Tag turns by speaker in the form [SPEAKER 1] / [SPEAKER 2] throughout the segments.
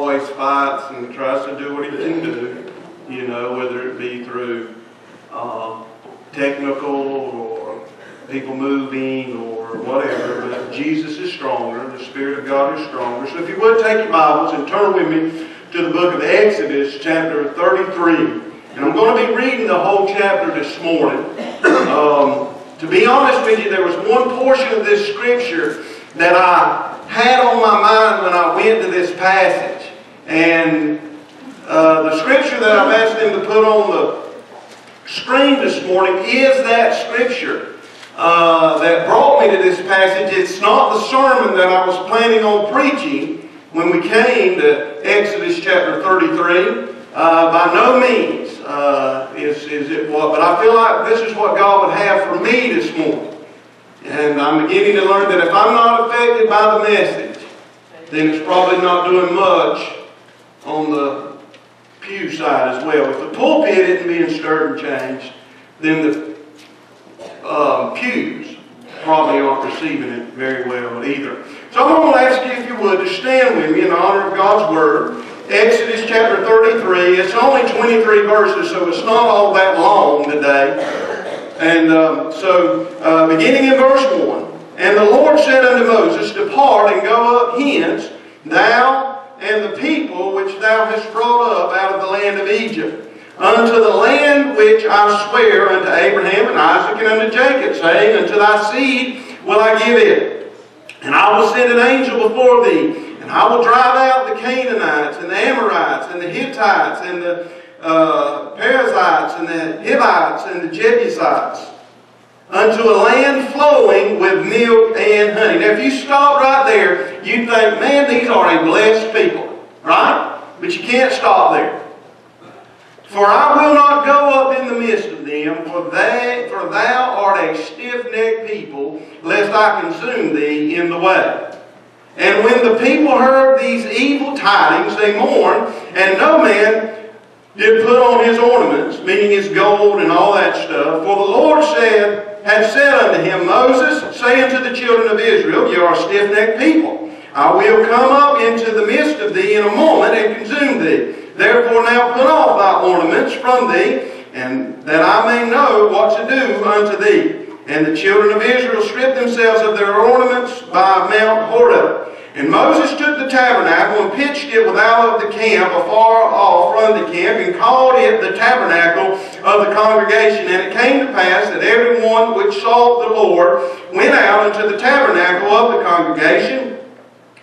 [SPEAKER 1] always fights and tries to do what he can do, you know, whether it be through uh, technical or people moving or whatever. But Jesus is stronger. The Spirit of God is stronger. So if you would take your Bibles and turn with me to the book of Exodus, chapter 33. And I'm going to be reading the whole chapter this morning. Um, to be honest with you, there was one portion of this scripture that I had on my mind when I went to this passage. And uh, the scripture that I've asked them to put on the screen this morning is that scripture uh, that brought me to this passage. It's not the sermon that I was planning on preaching when we came to Exodus chapter 33. Uh, by no means uh, is, is it what, but I feel like this is what God would have for me this morning. And I'm beginning to learn that if I'm not affected by the message, then it's probably not doing much on the pew side as well. If the pulpit isn't being stirred and changed, then the um, pews probably aren't receiving it very well either. So I'm going to ask you, if you would, to stand with me in honor of God's Word. Exodus chapter 33. It's only 23 verses, so it's not all that long today. And um, so, uh, beginning in verse 1, And the Lord said unto Moses, Depart and go up hence, thou and the people which thou hast brought up out of the land of Egypt, unto the land which I swear unto Abraham and Isaac and unto Jacob, saying, Unto thy seed will I give it. And I will send an angel before thee, and I will drive out the Canaanites and the Amorites and the Hittites and the uh, Perizzites and the Hivites and the Jebusites unto a land flowing with milk and honey. Now, if you stop right there, you'd think, man, these are a blessed people, right? But you can't stop there. For I will not go up in the midst of them, for, they, for thou art a stiff-necked people, lest I consume thee in the way. And when the people heard these evil tidings, they mourned, and no man did put on his ornaments, meaning his gold and all that stuff. For the Lord said, had said unto him, Moses, say unto the children of Israel, You are stiff-necked people. I will come up into the midst of thee in a moment and consume thee. Therefore now put off thy ornaments from thee, and that I may know what to do unto thee. And the children of Israel stripped themselves of their ornaments by Mount Horeb. And Moses took the tabernacle and pitched it without of the camp, afar off from the camp, and called it the tabernacle of the congregation. And it came to pass that everyone which sought the Lord went out into the tabernacle of the congregation,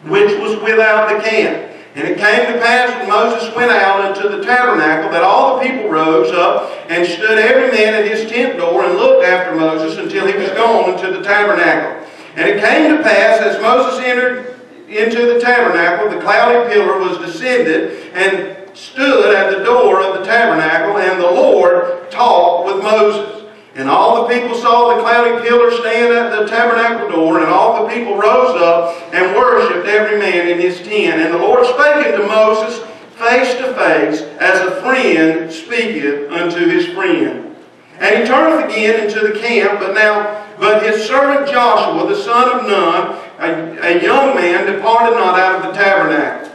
[SPEAKER 1] which was without the camp. And it came to pass when Moses went out into the tabernacle that all the people rose up and stood every man at his tent door and looked after Moses until he was gone into the tabernacle. And it came to pass as Moses entered into the tabernacle, the cloudy pillar was descended and stood at the door of the tabernacle, and the Lord talked with Moses. And all the people saw the cloudy pillar stand at the tabernacle door, and all the people rose up and worshipped every man in his tent. And the Lord spake unto Moses face to face, as a friend speaketh unto his friend. And he turneth again into the camp, but now, but his servant Joshua, the son of Nun, a, a young man departed not out of the tabernacle.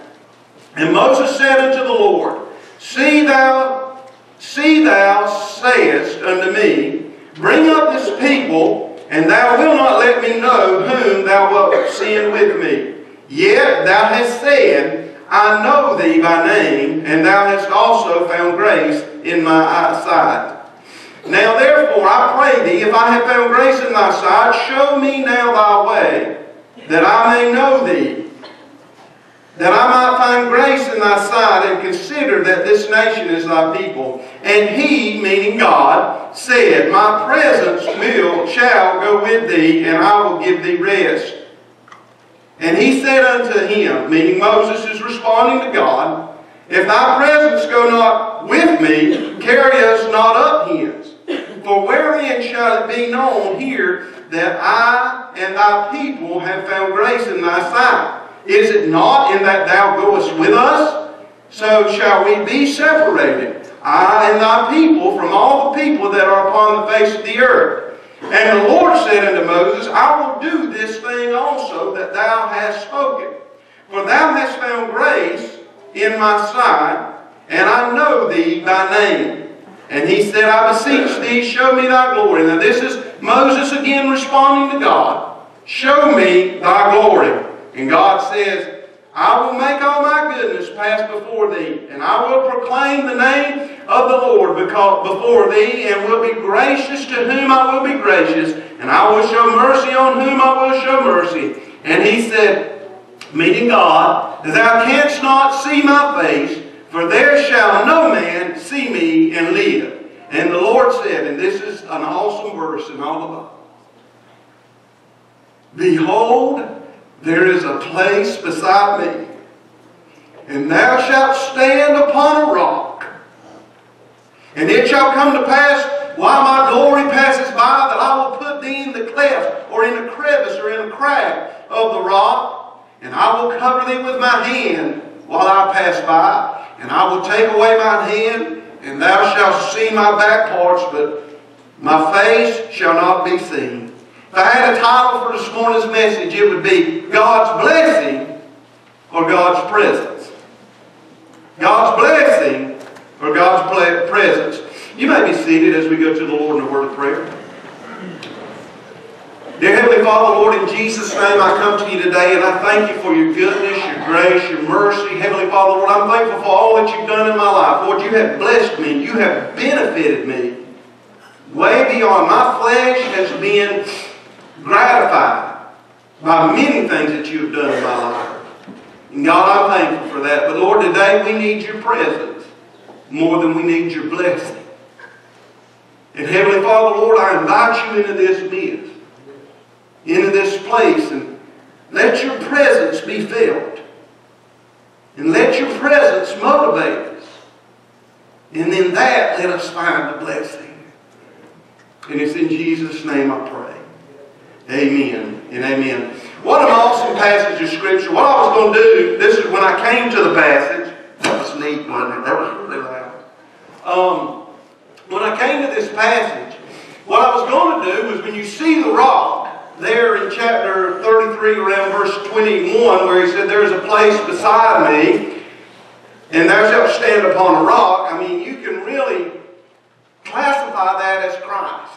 [SPEAKER 1] And Moses said unto the Lord, See thou, see thou sayest unto me, Bring up this people, and thou wilt not let me know whom thou wilt send with me. Yet thou hast said, I know thee by name, and thou hast also found grace in my eyesight. Now therefore I pray thee, if I have found grace in thy sight, show me now thy way, that I may know thee, that I might find grace in thy sight, and consider that this nation is thy people. And he, meaning God, said, My presence will, shall go with thee, and I will give thee rest. And he said unto him, meaning Moses is responding to God, If thy presence go not with me, carry us not up hence. For wherein shall it be known here that I and thy people have found grace in thy sight? Is it not in that thou goest with us? So shall we be separated, I and thy people, from all the people that are upon the face of the earth. And the Lord said unto Moses, I will do this thing also that thou hast spoken. For thou hast found grace in my sight, and I know thee by name. And he said, I beseech thee, show me thy glory. Now this is Moses again responding to God. Show me thy glory. And God says, I will make all my goodness pass before thee, and I will proclaim the name of the Lord before thee, and will be gracious to whom I will be gracious, and I will show mercy on whom I will show mercy. And he said, meaning God, Thou canst not see my face, for there shall no man see me and live. And the Lord said, and this is an awesome verse in all the Bible, Behold, there is a place beside me, and thou shalt stand upon a rock. And it shall come to pass, while my glory passes by, that I will put thee in the cleft, or in a crevice, or in a crack of the rock, and I will cover thee with my hand while I pass by, and I will take away my hand, and thou shalt see my back parts, but my face shall not be seen. If I had a title for this morning's message, it would be God's Blessing or God's Presence. God's blessing or God's presence. You may be seated as we go to the Lord in a word of prayer. Dear Heavenly Father, Lord, in Jesus' name I come to you today and I thank you for your goodness, your grace, your mercy. Heavenly Father, Lord, I'm thankful for all that you've done in my life. Lord, you have blessed me. You have benefited me way beyond. My flesh has been gratified by many things that you have done in my life. And God, I'm thankful for that. But Lord, today we need your presence more than we need your blessing. And Heavenly Father, Lord, I invite you into this midst, into this place, and let your presence be felt. And let your presence motivate us. And in that, let us find the blessing. And it's in Jesus' name I pray. Amen and amen. What an awesome passage of Scripture. What I was going to do, this is when I came to the passage. That was neat, wasn't it? That was really loud. Um, when I came to this passage, what I was going to do was when you see the rock there in chapter 33 around verse 21 where he said, There's a place beside me and thou shalt stand upon a rock. I mean, you can really classify that as Christ.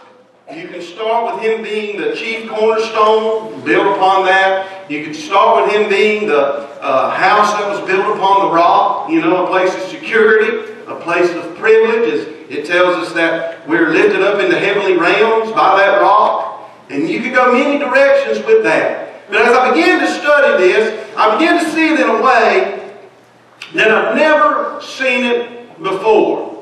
[SPEAKER 1] You can start with him being the chief cornerstone, build upon that. You can start with him being the uh, house that was built upon the rock, you know, a place of security, a place of privilege. It tells us that we're lifted up in the heavenly realms by that rock. And you could go many directions with that. But as I began to study this, I began to see it in a way that I've never seen it before.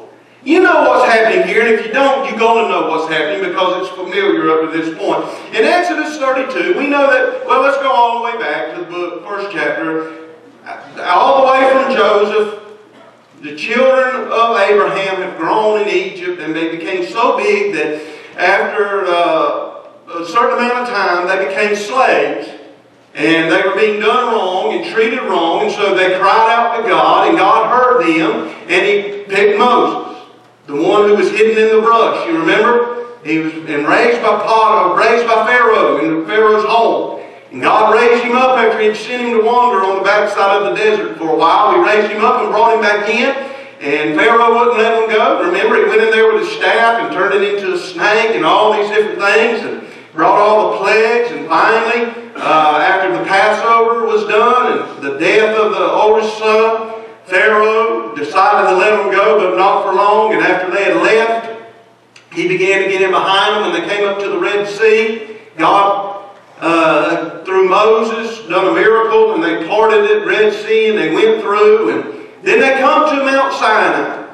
[SPEAKER 1] You know what's happening here, and if you don't, you're going to know what's happening because it's familiar up to this point. In Exodus 32, we know that, well, let's go all the way back to the book, first chapter, all the way from Joseph. The children of Abraham have grown in Egypt, and they became so big that after uh, a certain amount of time, they became slaves. And they were being done wrong and treated wrong, and so they cried out to God, and God heard them, and He picked Moses. The one who was hidden in the brush, you remember? He was enraged by Potiphar, raised by Pharaoh in Pharaoh's home. And God raised him up after he had sent him to wander on the backside of the desert for a while. He raised him up and brought him back in. And Pharaoh wouldn't let him go. Remember, he went in there with a staff and turned it into a snake and all these different things and brought all the plagues. And finally, uh, after the Passover was done and the death of the oldest son, Pharaoh decided to let them go, but not for long. And after they had left, he began to get in behind them. When they came up to the Red Sea, God, uh, through Moses, done a miracle, and they parted the Red Sea, and they went through. And then they come to Mount Sinai.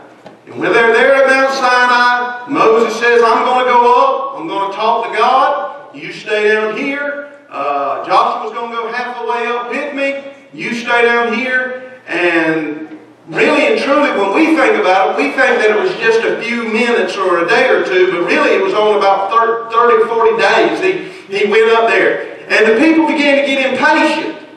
[SPEAKER 1] And when they're there at Mount Sinai, Moses says, I'm going to go up. I'm going to talk to God. You stay down here. Uh, Joshua's going to go half the way up with me. You stay down here. And really and truly, when we think about it, we think that it was just a few minutes or a day or two, but really it was on about 30 or 40 days he, he went up there. And the people began to get impatient.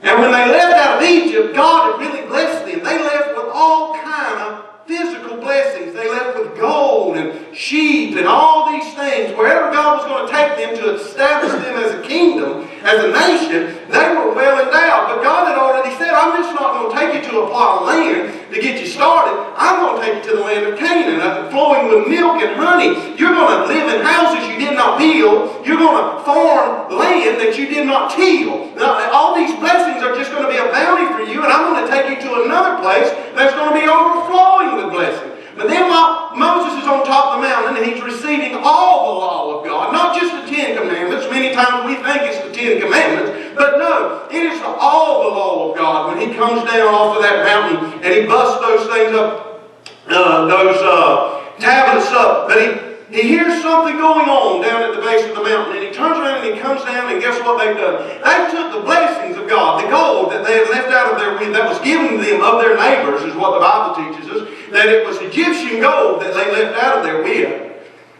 [SPEAKER 1] And when they left out of Egypt, God had really blessed them. They left with all kind of physical blessings. They left with gold and sheep and all these things. Wherever God was going to take them to establish them as a kingdom, as a nation, they were well endowed. But God had already said, I'm just not going to take you to a a plot of land to get you started. I'm going to take you to the land of Canaan, uh, flowing with milk and honey. You're going to live in houses you did not build. You're going to farm land that you did not till. Now, all these blessings are just going to be a bounty for you, and I'm going to take you to another place that's going to be overflowing with blessings. But then while Moses is on top of the mountain and he's receiving all the law of God, not just the Ten Commandments, many times we think it's the Ten Commandments, but no, it is all the law of God when he comes down off of that mountain and he busts those things up, uh, those uh, tablets up. But he, he hears something going on down at the base of the mountain, and he turns around and he comes down, and guess what they've done? They took the blessings of God, the gold that they had left out of their that was given to them of their neighbors, is what the Bible teaches us, that it was Egyptian gold that they left out of their will.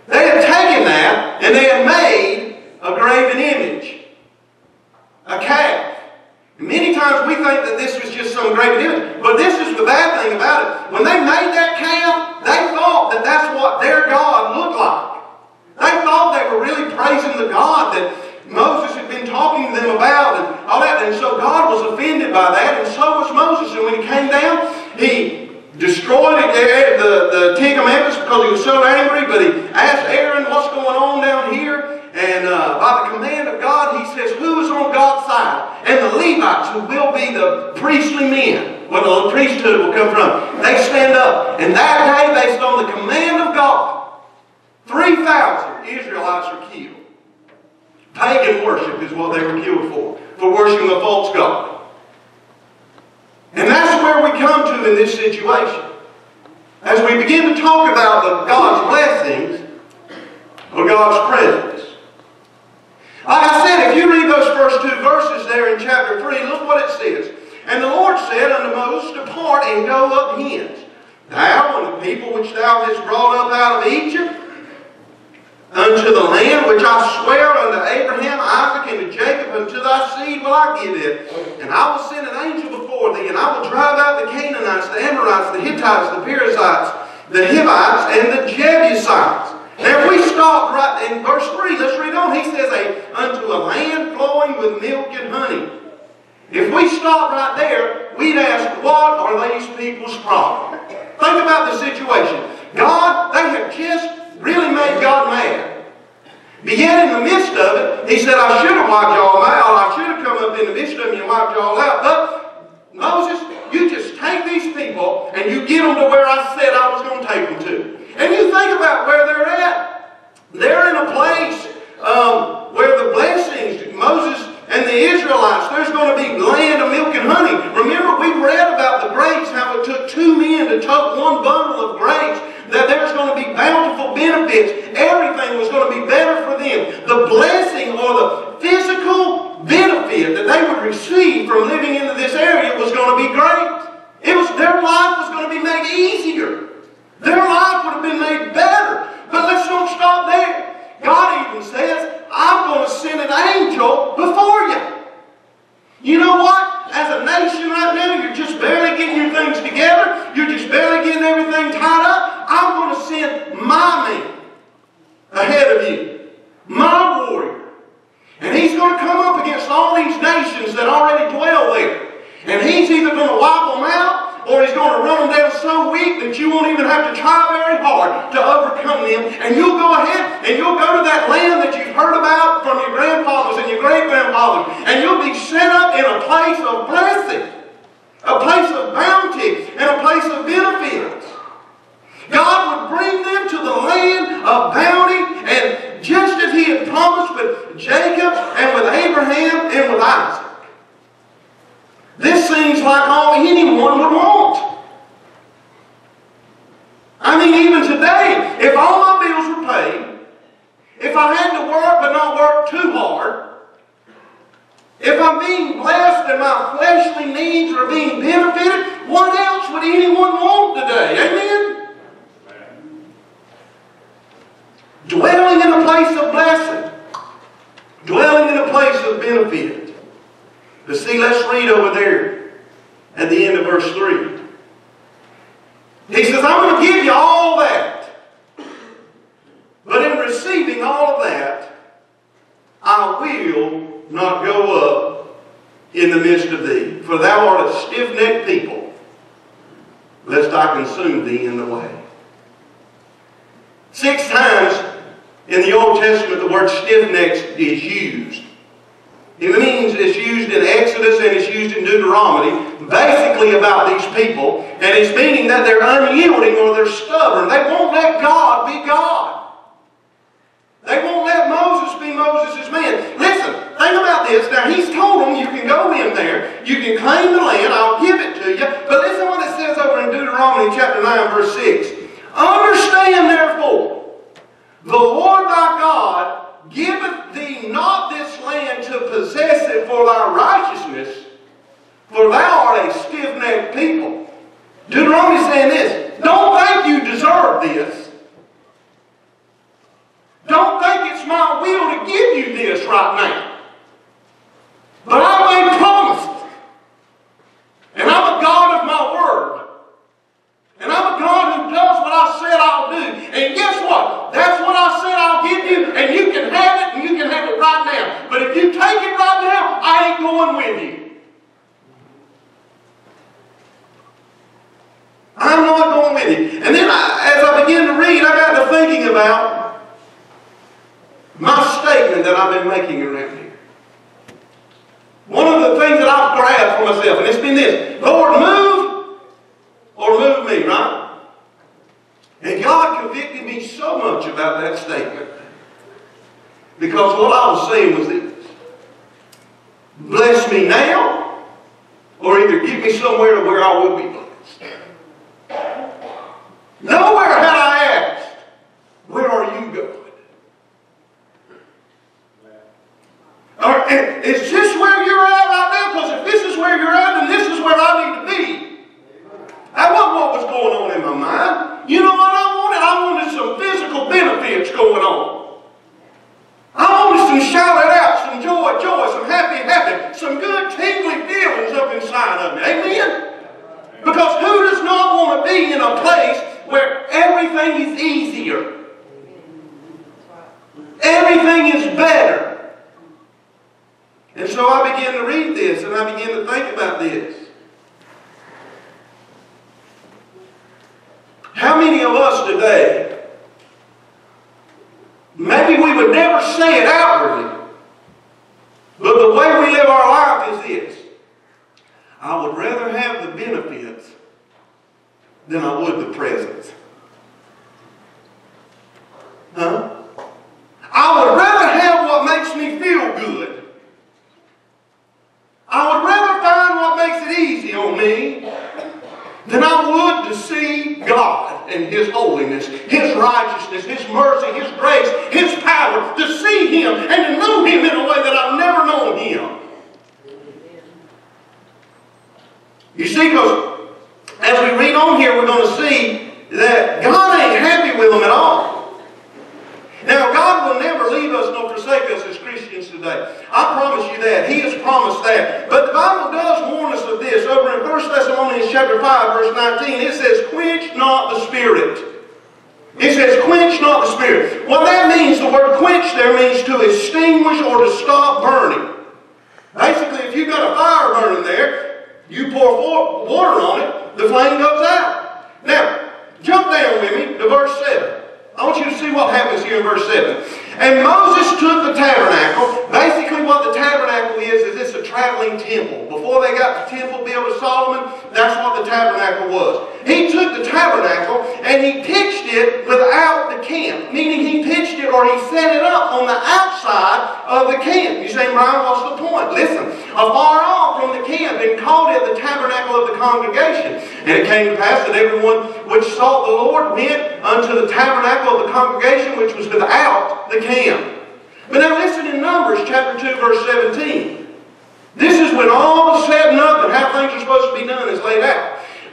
[SPEAKER 1] They had taken that and they had made a graven image, a calf. Many times we think that this was just some graven image, but this is the bad thing about it. When they made that calf, they thought that that's what their God looked like. They thought they were really praising the God that Moses had been talking to them about and And so God was offended by that, and so was Moses. And when he came down, he destroyed it, eh, the, the Ten Commandments because he was so angry, but he asked Aaron what's going on down here. And uh, by the command of God, he says, Who is on God's side? And the Levites, who will be the priestly men, where the priesthood will come from, they stand up. And that day, based on the command of God, 3,000 Israelites are killed. Pagan worship is what they were killed for, for worshiping a false God. And that's where we come to in this situation. As we begin to talk about the God's blessings or God's presence. Like I said, if you read those first two verses there in chapter 3, look what it says. And the Lord said unto Moses, Depart and go up hence, thou and the people which thou hast brought up out of Egypt, unto the land which I swear unto Abraham, Isaac, and to Jacob, unto thy seed will I give it. And I will send an angel before thee, and I will drive out the Canaanites, the Amorites, the Hittites, the Perizzites, the Hivites, and the Jebusites. Now if we stop right in verse 3, let's read on. He says, a, unto a land flowing with milk and honey. If we stop right there, we'd ask, what are these people's problem? Think about the situation. God, they have just made God mad. Yet in the midst of it, he said, I should have wiped y'all out. I should have come up in the midst of you and wiped y'all out. But Moses, you just take these people and you get them to where I said I was going to take them to. And you think about where they're at. They're in a place um, where the blessings, Moses and the Israelites, there's going to be land of milk and honey. Remember, we read about the grapes, how it took two men to tote one bundle of grapes that there's going to be bountiful benefits. Everything was going to be better for them. The blessing or the physical benefit that they would receive from living into this area was going to be great. It was their life was going to be made easier. Their life would have been made better. But let's don't stop there. God even says, I'm going to send an angel before you. You know what? As a nation right now, you're just barely getting your things together. You're just barely getting everything tied up. I'm going to send my man ahead of you, my warrior. And he's going to come up against all these nations that already dwell there. And he's either going to wipe them out or he's going to run them down so weak that you won't even have to try very hard to overcome them. And you'll go ahead and you'll go to that land that you've heard about from your grandfathers and your great-grandfathers. And you'll be set up place of blessing, or either get me somewhere to where I will be blessed. No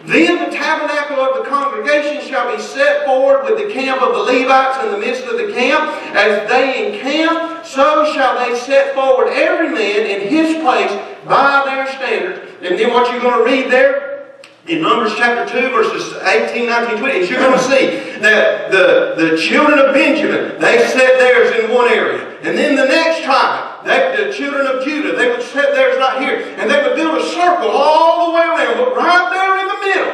[SPEAKER 1] Then the tabernacle of the congregation shall be set forward with the camp of the Levites in the midst of the camp. As they encamp, so shall they set forward every man in his place by their standards. And then what you're going to read there in Numbers chapter 2, verses 18, 19, 20, and you're going to see that the, the children of Benjamin, they set theirs in one area. And then the next time, they, the children of Judah, they would set theirs right here, and they would build a circle all the way around, but right there in the middle,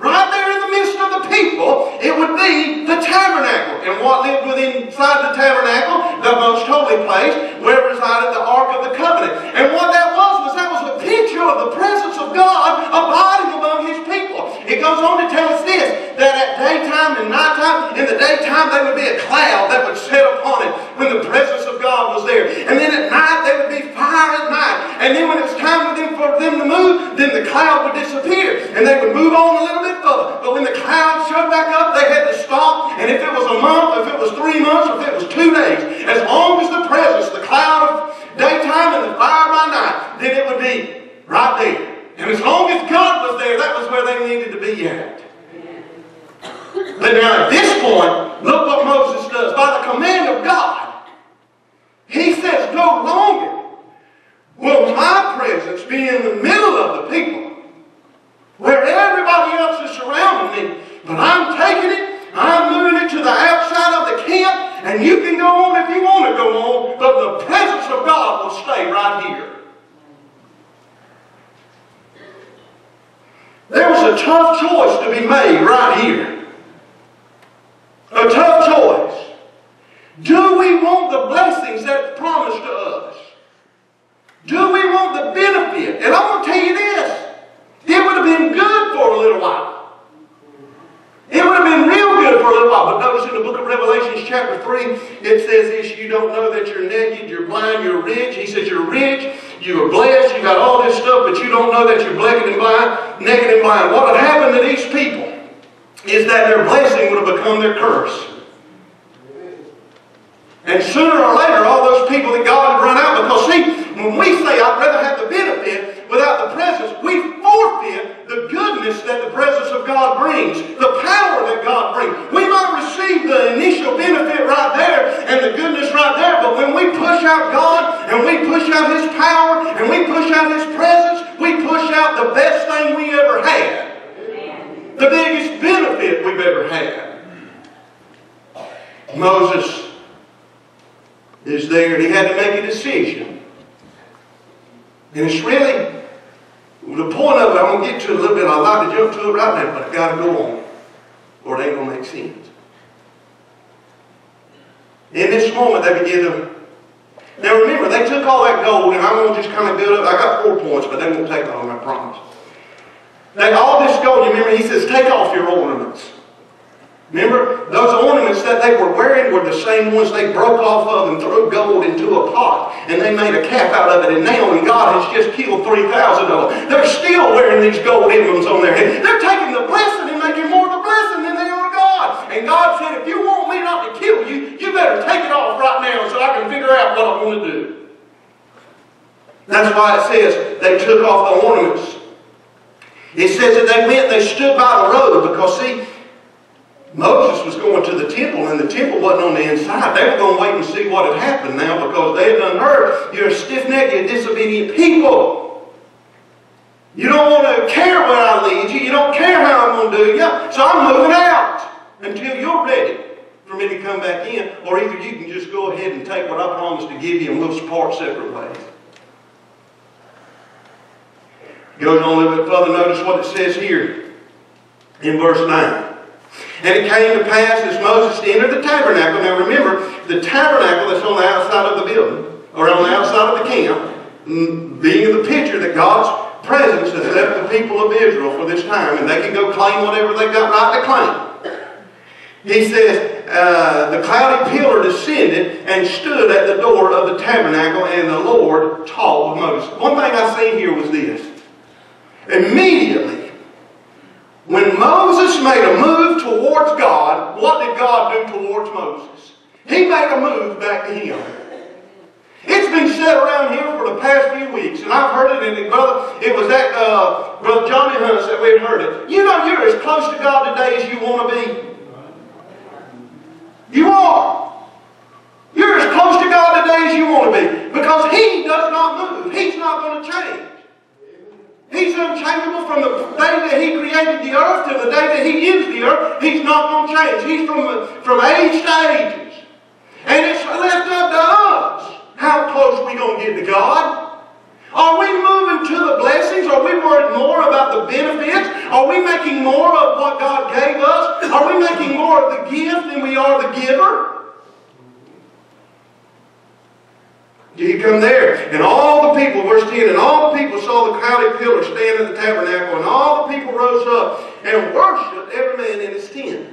[SPEAKER 1] right there in the midst of the people, it would be the tabernacle. And what lived within inside the tabernacle, the most holy place, where resided the Ark of the Covenant. And what that was was that picture of the presence of God abiding among his people. It goes on to tell us this, that at daytime and nighttime, in the daytime there would be a cloud that would set upon it when the presence of God was there. And then at night there would be fire at night. And then when it was time for them, for them to move, then the cloud would disappear. And they would move on a little bit further. But when the cloud showed back up, they had to stop. And if it was a month, if it was three months, if it was two days, as long as the presence, the cloud of daytime and the fire by night, then it would be right there. And as long as God was there, that was where they needed to be at. But now at this point, look what Moses does. By the command of God, he says, no longer will my presence be in the middle of the people where everybody else is surrounding me. But I'm taking it, I'm moving it to the outside of the camp, and you can go on if you want to go on, but the presence of God will stay right here. There was a tough choice to be made right here. A tough choice. Do we want the blessings that's promised to us? Do we want the benefit? And I'm going to tell you this. It would have been good for a little while. It would have been real good for a little while. But notice in the book of Revelations, chapter 3, it says this You don't know that you're naked, you're blind, you're rich. He says you're rich, you are blessed, you got all this stuff, but you don't know that you're naked and blind, naked and blind. What had happened to these people is that their blessing would have become their curse. And sooner or later, all those people that God had run out, because see, when we say, I'd rather have the benefit without the presence, we forfeit the goodness that the presence of God brings, the power that God brings. We might receive the initial benefit right there and the goodness right there, but when we push out God and we push out His power and we push out His presence, we push out the best thing we ever had. The biggest benefit we've ever had. Moses is there and he had to make a decision. And it's really, the point of it, I'm going to get to it a little bit. I'd like to jump to it right now, but I've got to go on or it ain't going to make sense. In this moment, they begin to. Now remember, they took all that gold, and I'm going to just kind of build up. I got four points, but they won't take all of them, I promise. They, all this gold, you remember, he says, take off your ornaments. Remember, those ornaments that they were wearing were the same ones they broke off of and threw gold into a pot. And they made a calf out of it. And now when God has just killed 3,000 of them, they're still wearing these gold emblems on their head. They're taking the blessing and making more of the blessing than they are God. And God said, if you want me not to kill you, you better take it off right now so I can figure out what I want to do. That's why it says they took off the ornaments. It says that they went, they stood by the road because, see, Moses was going to the temple, and the temple wasn't on the inside. They were going to wait and see what had happened now because they had done heard you're a stiff-necked, disobedient people. You don't want to care where I lead you. You don't care how I'm going to do you. So I'm moving out until you're ready for me to come back in. Or either you can just go ahead and take what I promised to give you and we'll part separate ways. Goes on a little bit further. Notice what it says here in verse 9. And it came to pass as Moses entered the tabernacle. Now remember, the tabernacle that's on the outside of the building, or on the outside of the camp, being the picture that God's presence has left the people of Israel for this time, and they can go claim whatever they've got right to claim. He says, uh, the cloudy pillar descended and stood at the door of the tabernacle, and the Lord taught Moses. One thing I see here was this. Immediately, when Moses made a move towards God, what did God do towards Moses? He made a move back to him. It's been said around here for the past few weeks, and I've heard it, and brother, it was that uh, brother Johnny Hunt that we had heard it. You know, you're as close to God today as you want to be. You are. You're as close to God today as you want to be, because He does not move. He's not going to change. He's unchangeable from the day that He created the earth to the day that He is the earth. He's not going to change. He's from, from age to ages. And it's left up to us how close we going to get to God. Are we moving to the blessings? Are we worried more about the benefits? Are we making more of what God gave us? Are we making more of the gift than we are the giver? You come there, and all the people, verse 10, and all the people saw the cloudy pillar stand in the tabernacle, and all the people rose up and worshiped every man in his tent.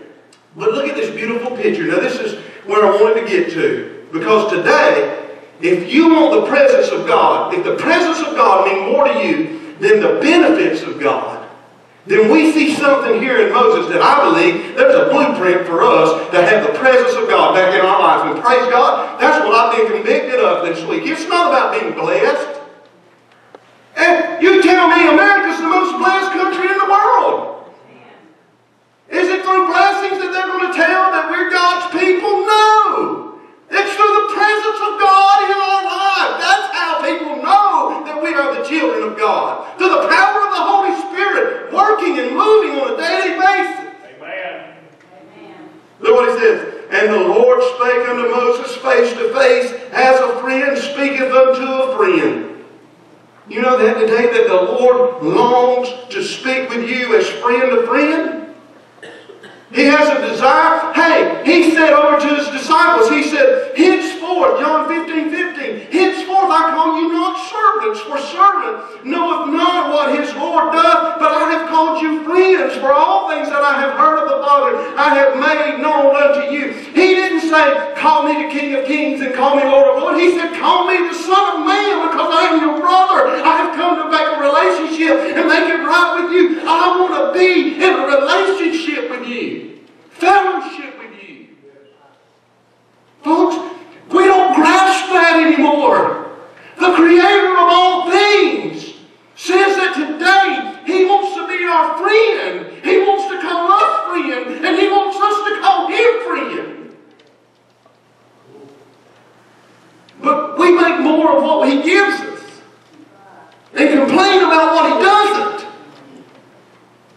[SPEAKER 1] But look at this beautiful picture. Now, this is where I wanted to get to. Because today, if you want the presence of God, if the presence of God means more to you than the benefits of God, then we see something here in Moses that I believe there's a blueprint for us to have the presence of God back in our lives. And praise God, that's what I've been convicted of this week. It's not about being blessed. And you tell me America's the most blessed country in the world. Is it through blessings that they're going to tell that we're God's people? No. It's through the presence of God in our lives. That's how people know that we are the children of God. Through the power of the Holy Spirit working and moving on a daily basis.
[SPEAKER 2] Amen.
[SPEAKER 1] Look what he says. And the Lord spake unto Moses face to face, as a friend speaketh unto a friend. You know that today that the Lord longs to speak with you as friend to friend? He has a desire. Hey, he said over to his disciples, he said, henceforth, John 15, 15, henceforth I call you not servants, for servant knoweth not what his Lord doth, but I have called you friends, for all things that I have heard of the Father I have made known unto you. He didn't say, call me the King of Kings and call me Lord of Lords. He said, call me the Son of Man because I am your brother. I have come to make a relationship and make it right with you. I want to be in a relationship with you fellowship with you. Folks, we don't grasp that anymore. The Creator of all things says that today He wants to be our friend. He wants to call us friend, and He wants us to call Him friend. But we make more of what He gives us and complain about what He doesn't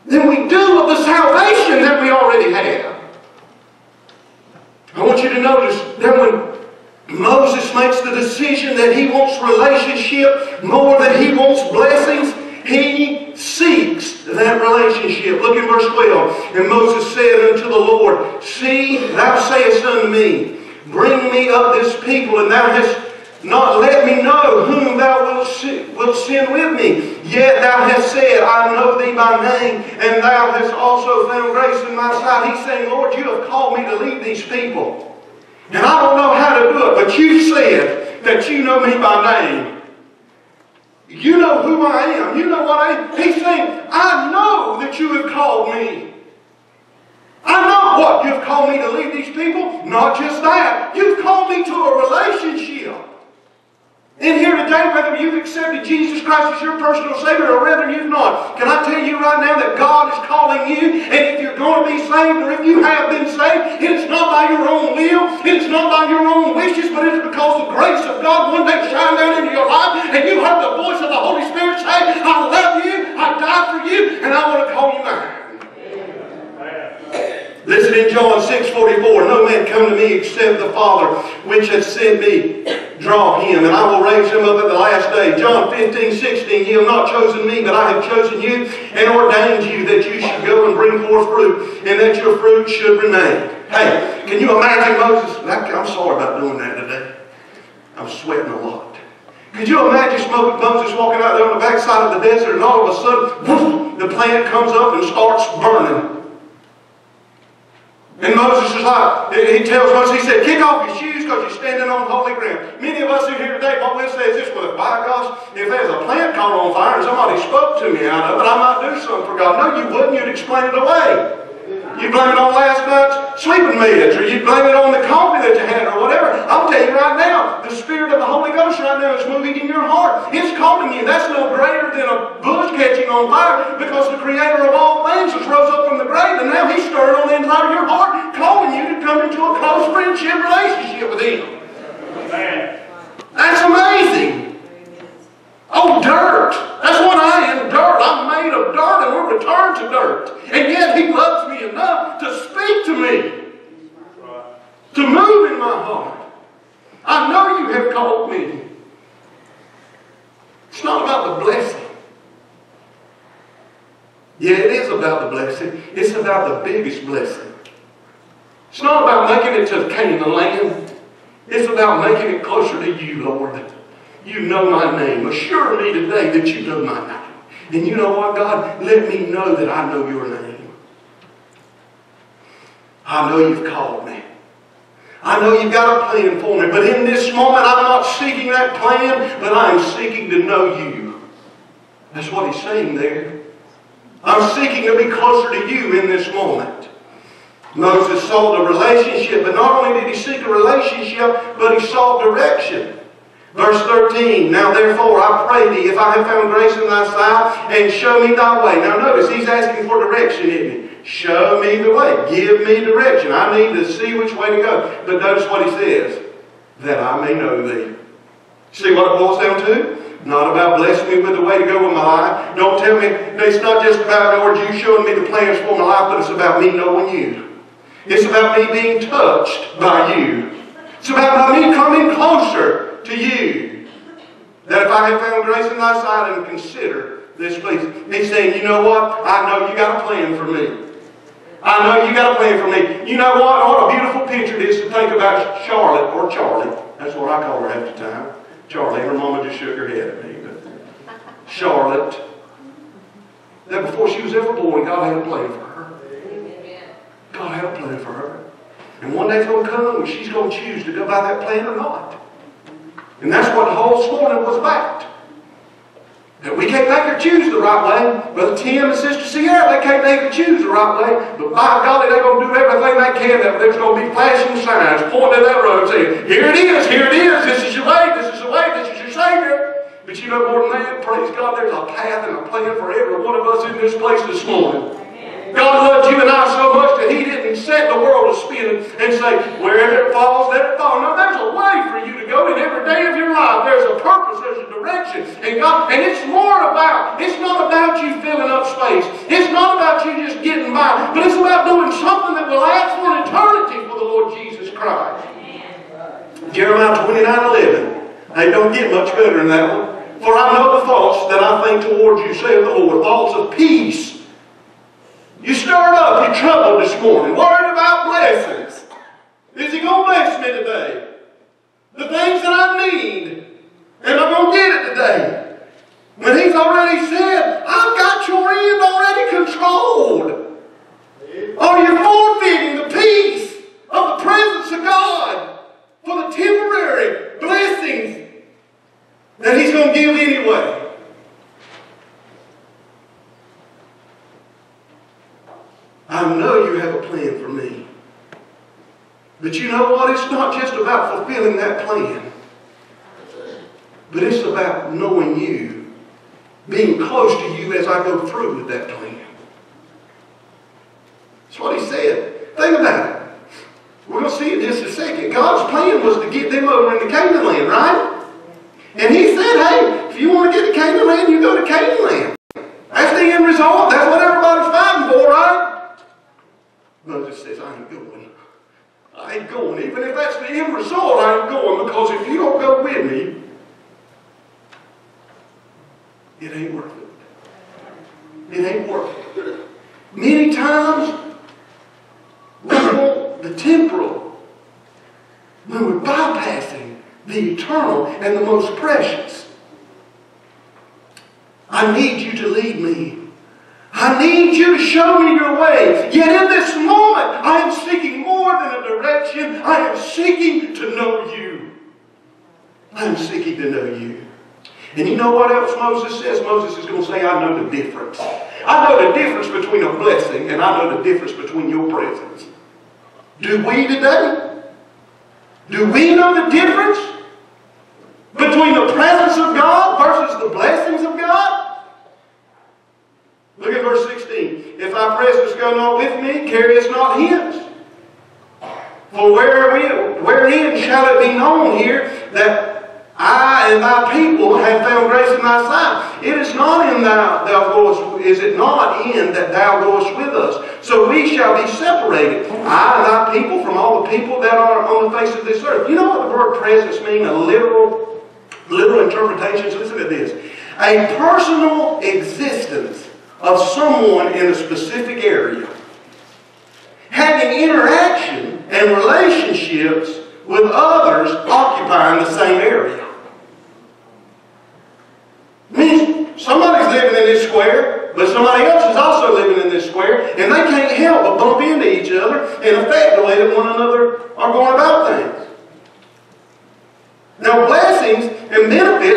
[SPEAKER 1] than we do of the salvation that we already have. I want you to notice that when Moses makes the decision that he wants relationship more than he wants blessings, he seeks that relationship. Look in verse 12. And Moses said unto the Lord, See, thou sayest unto me, Bring me up this people, and thou hast not let me know whom thou wilt, send with me. Yet thou hast said, I know thee by name, and thou hast also found grace in my sight. He's saying, Lord, you have called me to lead these people. And I don't know how to do it, but you said that you know me by name. You know who I am. You know what I am. He's saying, I know that you have called me. I know what you've called me to lead these people. Not just that. You've called me to a relationship. In here today, whether you've accepted Jesus Christ as your personal Savior or whether you've not, can I tell you right now that God is calling you, and if you're going to be saved or if you have been saved, it's not by your own will, it's not by your own wishes, but it's because the grace of God one day shined down into your life, and you heard the voice of the Holy Spirit say, I love you, I died for you, and I want to call you mine. Listen in John 6 44. No man come to me except the Father which hath sent me draw him, and I will raise him up at the last day. John 15 16. Ye have not chosen me, but I have chosen you and ordained you that you should go and bring forth fruit, and that your fruit should remain. Hey, can you imagine Moses? I'm sorry about doing that today. I'm sweating a lot. Could you imagine Moses walking out there on the backside of the desert and all of a sudden, whoosh, the plant comes up and starts burning? And Moses is like, he tells Moses, he said, kick off your shoes because you're standing on holy ground. Many of us in here today, what we'll say is this, well, by gosh, if there's a plant caught on fire and somebody spoke to me out of it, I might do something for God. No, you wouldn't. You'd explain it away. You blame it on last night's sleeping meds, or you blame it on the coffee that you had, or whatever. I'll tell you right now, the Spirit of the Holy Ghost right now is moving in your heart. It's calling you. That's no greater than a bush catching on fire because the Creator of all things has rose up from the grave, and now He's stirring on the inside of your heart, calling you to come into a close friendship relationship with Him. Amen. That's amazing. Oh, dirt. That's what I am, dirt. I'm made of dirt and we're returned to dirt. And yet he loves me enough to speak to me. To move in my heart. I know you have called me. It's not about the blessing. Yeah, it is about the blessing. It's about the biggest blessing. It's not about making it to Canaan land. It's about making it closer to you, Lord. You know my name. Assure me today that you know my name. And you know what, God? Let me know that I know your name. I know you've called me. I know you've got a plan for me, but in this moment I'm not seeking that plan, but I'm seeking to know you. That's what he's saying there. I'm seeking to be closer to you in this moment. Moses sought a relationship, but not only did he seek a relationship, but he sought direction. Verse 13, Now therefore I pray thee, if I have found grace in thy sight, and show me thy way. Now notice, he's asking for direction, isn't he? Show me the way. Give me direction. I need to see which way to go. But notice what he says, that I may know thee. See what it boils down to? Not about blessing me with the way to go in my life. Don't tell me, it's not just about, Lord, you showing me the plans for my life, but it's about me knowing you. It's about me being touched by you. It's about me coming closer to you. That if I have found grace in thy sight and consider this place. He's saying, you know what? I know you got a plan for me. I know you got a plan for me. You know what? What a beautiful picture it is to think about Charlotte or Charlie. That's what I call her half the time. Charlie. Her mama just shook her head at me. But Charlotte. That before she was ever born, God had a plan for her. God had a plan for her. And one day's going to come when she's going to choose to go by that plan or not. And that's what the whole morning was about. That we can't make her choose the right way. Brother Tim and Sister Sierra, they can't make her choose the right way. But by golly, they're going to do everything they can. That there's going to be flashing signs pointing at that road saying, here it is, here it is, this is your way, this is the way, this is your Savior. But you know more than that, praise God, there's a path and a plan for every one of us in this place this morning. God loves you and I so much that He didn't spin and say, wherever it falls, let it fall. No, there's a way for you to go in every day of your life. There's a purpose, there's a direction. And God, and it's more about, it's not about you filling up space. It's not about you just getting by, but it's about doing something that will last for an eternity for the Lord Jesus Christ. Jeremiah 29 11. They don't get much better than that one. For I know the thoughts that I think towards you, saith the Lord, thoughts of peace you stirred up, you troubled this morning, worried about blessings. Is he going to bless me today? The things that I need, am I going to get it today? When he's already said, I've got your end already controlled. Are you forfeiting the peace of the presence of God for the temporary blessings that he's going to give anyway? I know you have a plan for me. But you know what? It's not just about fulfilling that plan. But it's about knowing you, being close to you as I go through with that plan. That's what he said. Think about it. We're going to see it in just a second. God's plan was to get them over into Canaan land, right? And he said, hey, if you want to get to Canaan land, you go to Canaan land. That's the end result. That's what everybody's fighting for, right? Moses says, I ain't going. I ain't going. Even if that's the end result, I ain't going because if you don't go with me, it ain't worth it. It ain't worth it. Many times, we want the temporal when we're bypassing the eternal and the most precious. I need you to lead me I need you to show me your way. Yet in this moment, I am seeking more than a direction. I am seeking to know you. I am seeking to know you. And you know what else Moses says? Moses is going to say, I know the difference. I know the difference between a blessing and I know the difference between your presence. Do we today? Do we know the difference between the presence of God versus the blessings of God? Look at verse 16. If thy presence go not with me, carry us not hence. For where we, wherein shall it be known here that I and thy people have found grace in thy sight? It is not in thou, thou goest, is it not in that thou goest with us? So we shall be separated, I and thy people, from all the people that are on the face of this earth. You know what the word presence means? A literal, literal interpretation. Listen to this. A personal existence of someone in a specific area having interaction and relationships with others occupying the same area. Means somebody's living in this square, but somebody else is also living in this square, and they can't help but bump into each other and affect the way that one another are going about things. Now, blessings and benefits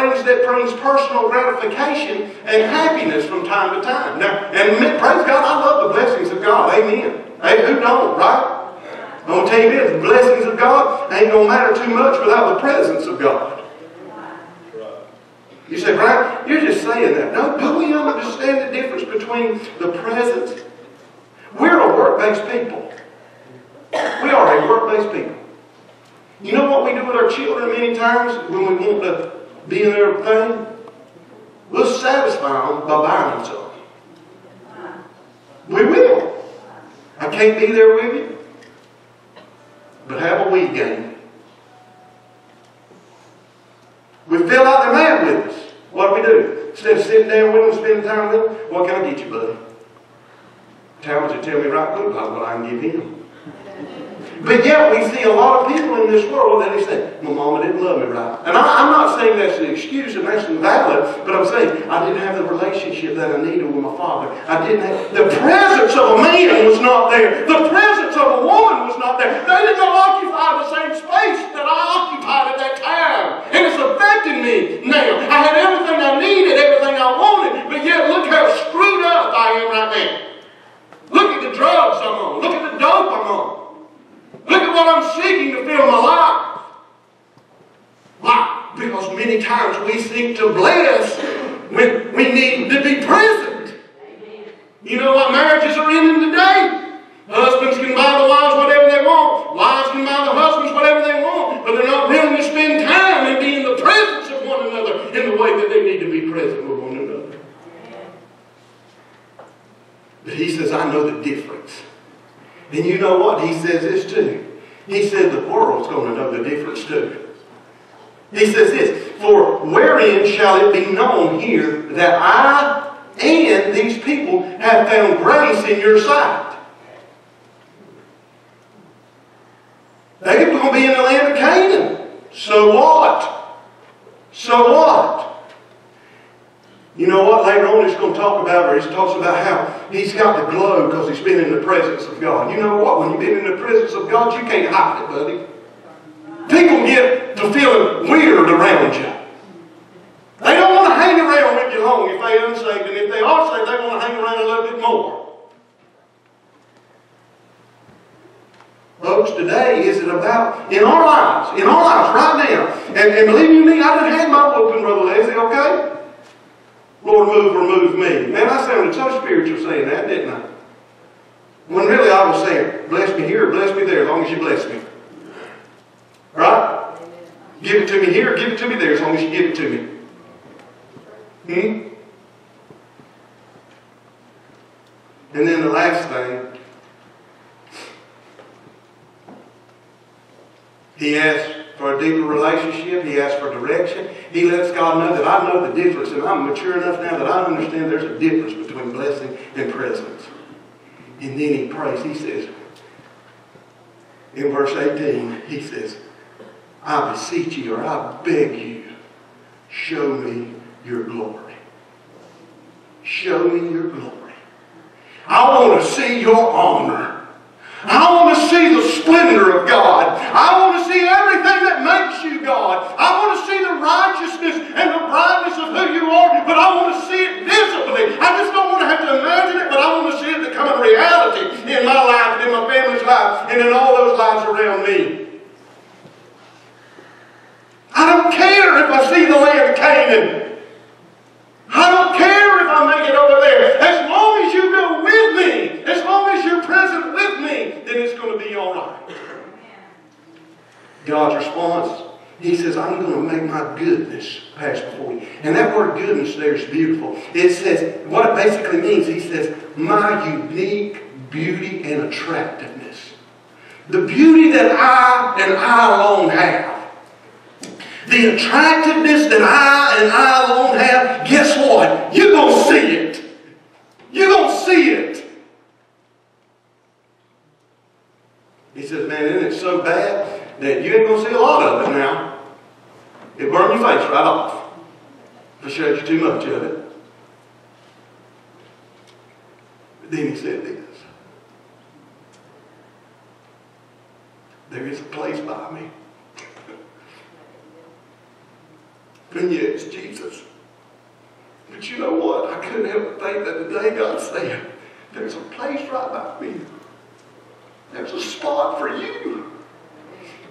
[SPEAKER 1] things that brings personal gratification and happiness from time to time. Now, and praise God, I love the blessings of God. Amen. Hey, who don't, right? I'm going to tell you this, the blessings of God ain't going to matter too much without the presence of God. You say, Brian, you're just saying that. No, do we understand the difference between the presence? We're a work-based people. We are a work-based people. You know what we do with our children many times when we want to be in their thing? We'll satisfy them by buying something. We will. I can't be there with you, but have a weed game. We feel like they're mad with us. What do we do? Instead of sitting down with them, spending time with them, what can I get you, buddy? Talmadge tell me right good about what I can give him. But yet we see a lot of people in this world that they say, my mama didn't love me right. And I, am not saying that's an excuse and that's invalid, but I'm saying I didn't have the relationship that I needed with my father. I didn't have, the presence of a man was not there. The presence of a woman was not there. They did not occupy the same space that I occupied at that time. And it's affecting me now. I had everything I needed, everything I wanted, but yet look how screwed up I am right now. Look at the drugs I'm on. Look at the dope I'm on. Look at what I'm seeking to fill my life. Why? Because many times we seek to bless when we need to be present. You know what marriages are in today? Husbands can buy the wives whatever they want. Wives can buy the husbands whatever they want. But they're not willing to spend time and be in the presence of one another in the way that they need to be present with one another. But he says, I know the difference. And you know what? He says this too. He said the world's going to know the difference too. He says this, For wherein shall it be known here that I and these people have found grace in your sight? They're going to be in the land of Canaan. So what? So what? You know what? Later on he's going to talk about, or he talks about how he's got the glow because he's been in the presence of God. You know what? When you've been in the presence of God, you can't hide it, buddy. People get to feeling weird around you. They don't want to hang around with you long if they're unsaved, and if they are saved, they want to hang around a little bit more. Folks, today is it about, in our lives, in our lives right now, and, and believe you me, I didn't had my whooping, Brother Leslie, okay? Lord, move or move me. Man, I sounded so spiritual saying that, didn't I? When really I was saying, bless me here, bless me there, as long as you bless me. Right? Give it to me here, give it to me there, as long as you give it to me. Hmm? And then the last thing, he asked for a deeper relationship. He asks for direction. He lets God know that I know the difference, and I'm mature enough now that I understand there's a difference between blessing and presence. And then he prays. He says, in verse 18, he says, I beseech you, or I beg you, show me your glory. Show me your glory. I want to see your honor. I want to see the splendor of God. I want to see everything that makes you God. I want to see the righteousness and the brightness are, but I want to see it visibly. I just don't want to have to imagine it, but I want to see it become a reality in my life and in my family's life and in all those lives around me. I don't care if I see the land of Canaan. I don't care if I make it over there. As long as you go with me, as long as you're present with me, then it's going to be all right. God's response, He says, I'm going to make my goodness pass before you. And that word goodness there is beautiful. It says, what it basically means, He says, my unique beauty and attractiveness. The beauty that I and I alone have. The attractiveness that I and I alone have, guess what? You're going to see it. You're going to see it. He says, man, isn't it so bad that you ain't going to see a lot of it now? It burned your face right off. I showed you too much of it. But then he said this. there is a place by me. And yeah, it's Jesus. But you know what? I couldn't help but think that the day God said, there's a place right by me. There's a spot for you.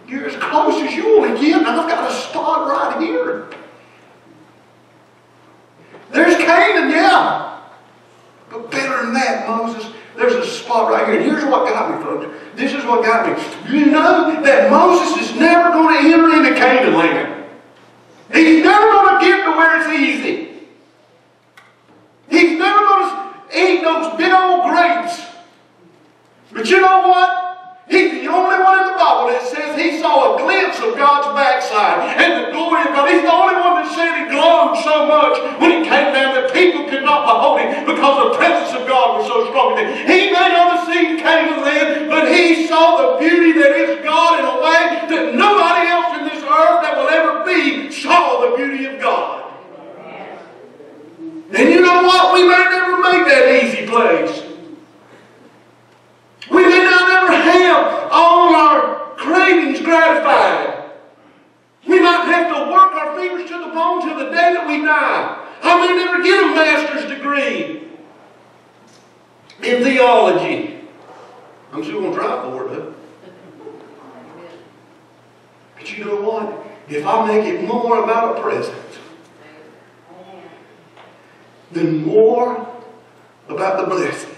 [SPEAKER 1] You're as close as you want to get, and I've got a spot right here. There's Canaan, yeah. But better than that, Moses, there's a spot right here. And here's what got me, folks. This is what got me. You know that Moses is never going to enter into Canaan land. He's never going to get to where it's easy. He's never going to eat those big old grapes. But you know what? He's the only one in the Bible that says he saw a glimpse of God's backside and the glory of God. He's the only one that said he glowed so much when he came down that people could not behold him because the presence of God was so strong. He may not have seen Canaan land, but he saw the beauty that is God in a way that nobody else in this earth that will ever be saw the beauty of God. And you know what? We may never make that easy place. We may not ever have all our cravings gratified. We might have to work our fingers to the bone till the day that we die. I may never get a master's degree in theology. I'm still going to try for it, but. But you know what? If I make it more about a present, then more about the blessings,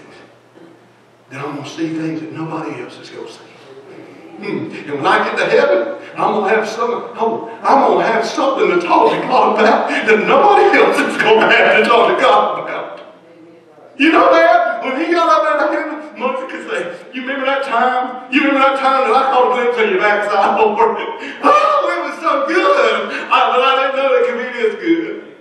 [SPEAKER 1] then I'm going to see things that nobody else is going to see. Hmm. And when I get to heaven, I'm to have some, I'm, I'm to have something to talk to God about that nobody else is to have to talk to God about. You know that? When he got up there heaven, Moses could say, you remember that time? You remember that time that I caught a glimpse of your backside, Lord? Oh, it was so good. I, but I didn't know it could be this good.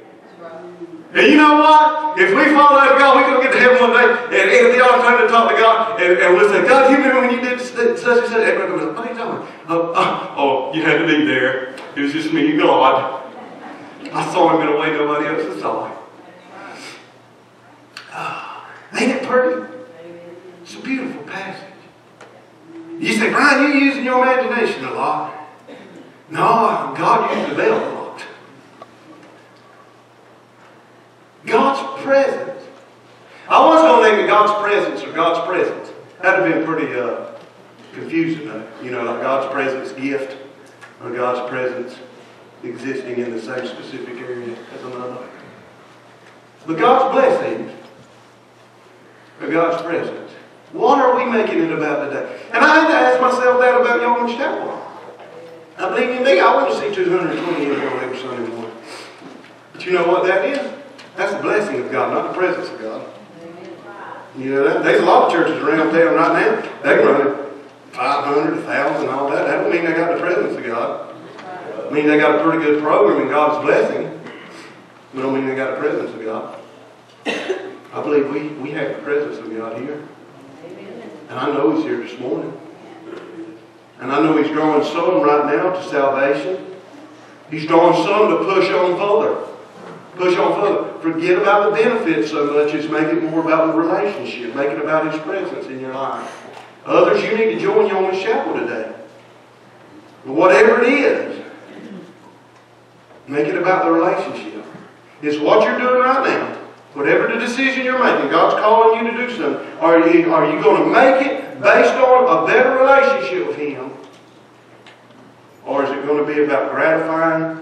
[SPEAKER 1] And you know what? If we follow after God, we're going to get to heaven one day, and if the all time to talk to God, and, and we'll say, God, you remember when you did such and such? Everybody goes, what are you talking about? Uh, uh, oh, you had to be there. It was just me and God. I saw him in a way nobody else saw him. Oh, ain't it pretty? It's a beautiful passage. You say, Brian, you're using your imagination a lot. No, God used the bell a lot. God's presence. I was going to name it God's presence or God's presence. That'd have been pretty uh, confusing, though. You know, like God's presence gift or God's presence existing in the same specific area as another. But God's blessings or God's presence. What are we making it about today? And I had to ask myself that about Youmans Chapel. I believe in me, I want to see 220 in here every Sunday morning. But you know what that is? That's the blessing of God, not the presence of God. You know, that, there's a lot of churches around town right now. They run 500, 1,000, all that. That don't mean they got the presence of God. I mean they got a pretty good program and God's blessing. But don't mean they got the presence of God. I believe we, we have the presence of God here. And I know He's here this morning. And I know He's drawing some right now to salvation. He's drawing some to push on further. Push on further. Forget about the benefits so much as make it more about the relationship. Make it about His presence in your life. Others, you need to join Youmans Chapel today. Whatever it is, make it about the relationship. It's what you're doing right now. Whatever the decision you're making, God's calling you to do something. Are you, are you going to make it based on a better relationship with Him? Or is it going to be about gratifying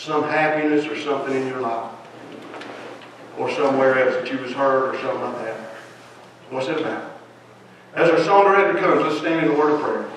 [SPEAKER 1] some happiness or something in your life? Or somewhere else that you was hurt or something like that? What's it about? As our song director comes, let's stand in the word of prayer.